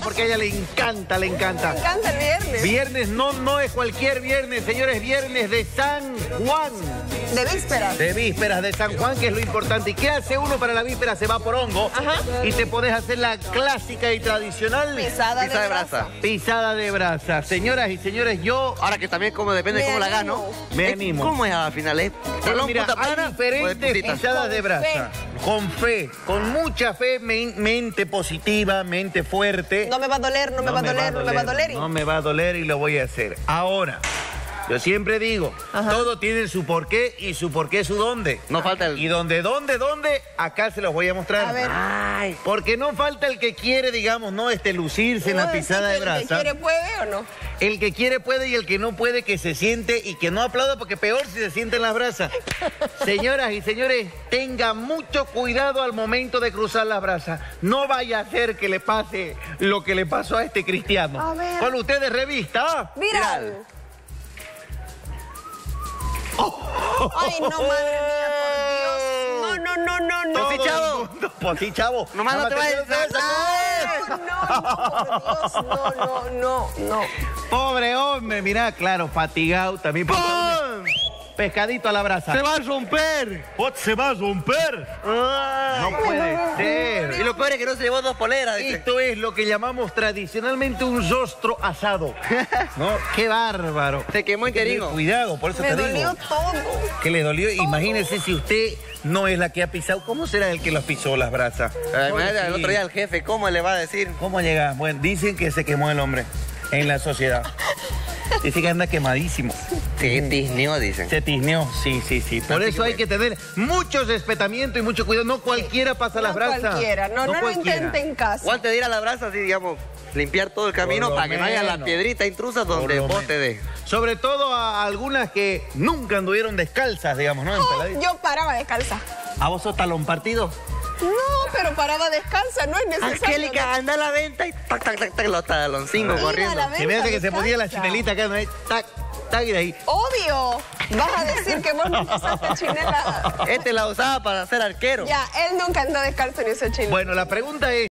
porque a ella le encanta, le encanta. Me encanta el viernes. Viernes no, no es cualquier viernes, señores, viernes de San Juan. De vísperas. De vísperas de San Juan, que es lo importante. ¿Y qué hace uno para la víspera? Se va por hongo Ajá. y te podés hacer la clásica y tradicional Pisada, de de brasa. brasa. pisada de brasa. Señoras y señores, yo Ahora que también como depende de cómo la gano. Me animo. ¿Cómo es al final? ¿Eh? ¿Talón, Mira, hay diferentes pisadas de brasa. Con fe, con mucha fe, men- mente positiva, mente fuerte. No me va a doler, no me va a doler, no me va a doler. No me va a doler y lo voy a hacer. Ahora, yo siempre digo, Ajá. todo tiene su porqué y su porqué su dónde. No falta el... Y dónde, dónde, dónde, acá se los voy a mostrar. A ver. Ay, Porque no falta el que quiere, digamos, no este lucirse en la ¿Puedo pisada de que El que brasa. quiere puede o no? El que quiere puede y el que no puede que se siente y que no aplauda porque peor si se siente en las brasas. Señoras y señores, tengan mucho cuidado al momento de cruzar las brasas. No vaya a ser que le pase lo que le pasó a este cristiano. A ver. Con ustedes revista. ¿ah? Viral. Ay, no, madre mía, por Dios. No, no, no, no, no. Todo sí, chavo. Pues sí, chavo. Nomás no te vayas te- No, no, por Dios, no, no, no, no. Pobre hombre, mira, claro, fatigado también. Pescadito a la brasa. ¡Se va a romper! se va a romper. No puede ser. Y lo peor es que no se llevó dos poleras. Esto es lo que llamamos tradicionalmente un rostro asado. ¿No? ¡Qué bárbaro! Se quemó enterino. Cuidado, por eso Me te dolió digo. todo. Que le dolió. Imagínese si usted no es la que ha pisado. ¿Cómo será el que los pisó las brasas? Ay, imagínate, el otro día el jefe, ¿cómo le va a decir? ¿Cómo llega? Bueno, dicen que se quemó el hombre en la sociedad. Dice que anda quemadísimo. Sí, tisneó, dicen. Se tisneó, sí, sí, sí. Por Así eso que hay que tener mucho respetamiento y mucho cuidado. No cualquiera pasa las No brasas. cualquiera, no, no, lo cualquiera. intente en casa. Guante de ir a la brasa, así, digamos, limpiar todo el camino para que no haya la piedrita intrusa donde vos te des. Sobre todo a algunas que nunca anduvieron descalzas, digamos, ¿no? Oh, yo paraba descalza. ¿A vos sos talón partido? No, pero paraba descalza, no es necesario. Angélica, anda a la venta y tac, tac, tac, tac, los taloncingos corriendo. Se me hace que se ponía la chinelita acá, ¿no? Tac, de ahí. Obvio. Vas a decir que vos nunca usaste chinela. Este la usaba para ser arquero. Ya, él nunca andó descalzo ni usó chinela. Bueno, la pregunta es...